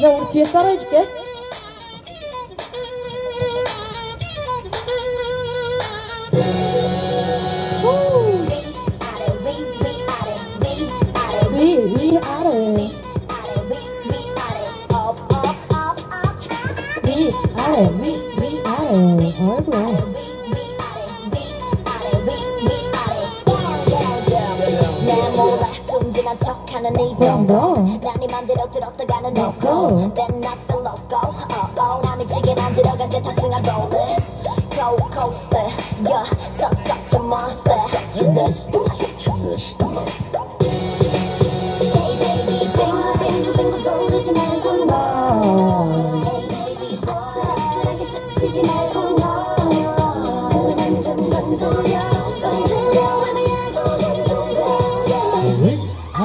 그냥 우리 뒤에 따라해줄게. 위, 위, 아래. 위, 아래, 위, 순진한 척하는 이 그럼 너. 난네 맘대로 들었다가는 go Then not the loco oh oh 나 미치게 만들어간 듯 탑승한 rolling Go coaster yeah such a monster 돌리지 말고 no Hey baby 아슬아슬하게 스치지 말고 no 점점 돌려 건드려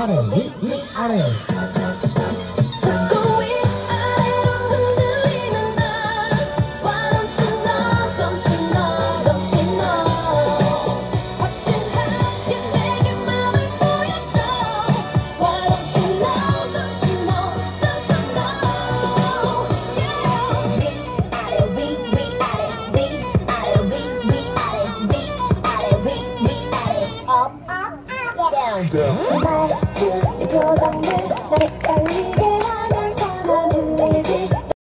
아래 위 위 아래 yeah. 이 표정들 나를